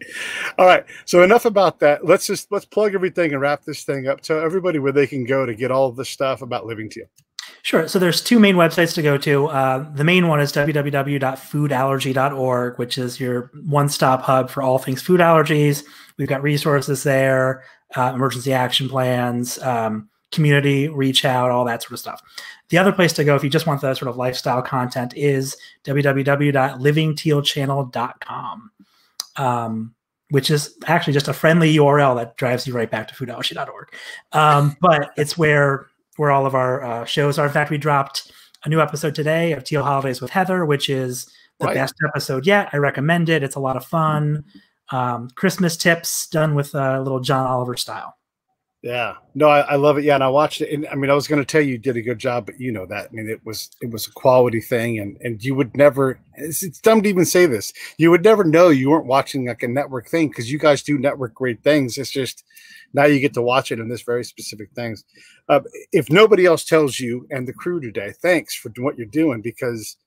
All right. So enough about that. Let's just let's plug everything and wrap this thing up. Tell everybody where they can go to get all the stuff about Living Teal. Sure. So there's two main websites to go to. Uh, the main one is www.foodallergy.org, which is your one-stop hub for all things food allergies. We've got resources there, uh, emergency action plans, um, community reach out, all that sort of stuff. The other place to go if you just want the sort of lifestyle content is www.livingtealchannel.com, um, which is actually just a friendly URL that drives you right back to foodallergy.org. Um, but it's where where all of our uh, shows are. In fact, we dropped a new episode today of Teal Holidays with Heather, which is the right. best episode yet. I recommend it. It's a lot of fun. Um, Christmas tips done with a little John Oliver style. Yeah, no, I, I, love it. Yeah, and I watched it. And I mean, I was going to tell you, you did a good job, but you know that. I mean, it was it was a quality thing, and and you would never. It's, it's dumb to even say this. You would never know you weren't watching like a network thing because you guys do network great things. It's just now you get to watch it in this very specific things. Uh, if nobody else tells you and the crew today, thanks for what you're doing because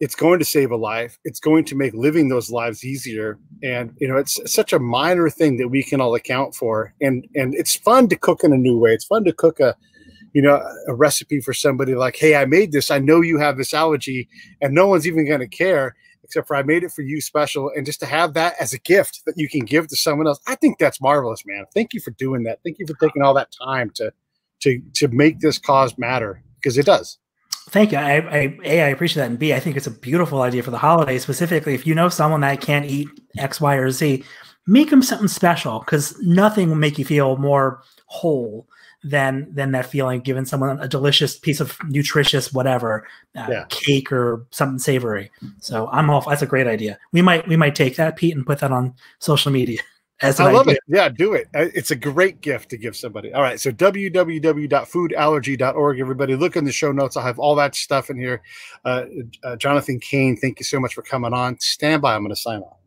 it's going to save a life. It's going to make living those lives easier. And you know, it's such a minor thing that we can all account for. And and it's fun to cook in a new way. It's fun to cook a you know a recipe for somebody like, hey, I made this. I know you have this allergy, and no one's even going to care except for I made it for you special. And just to have that as a gift that you can give to someone else, I think that's marvelous, man. Thank you for doing that. Thank you for taking all that time to to to make this cause matter because it does. Thank you. I, I, a I appreciate that, and b I think it's a beautiful idea for the holidays. Specifically, if you know someone that can't eat X, Y, or Z, make them something special because nothing will make you feel more whole than than that feeling giving someone a delicious piece of nutritious whatever uh, yeah. cake or something savory so i'm all that's a great idea we might we might take that pete and put that on social media as I love idea. it. Yeah, do it. Uh, it's a great gift to give somebody. All right. So www.foodallergy.org. Everybody look in the show notes. I'll have all that stuff in here. Uh, uh, Jonathan Cane, thank you so much for coming on. Stand by. I'm going to sign off.